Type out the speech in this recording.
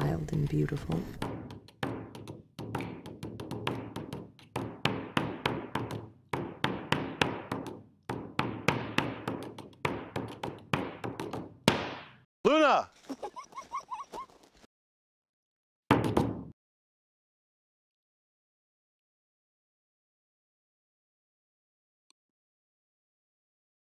wild and beautiful. Luna!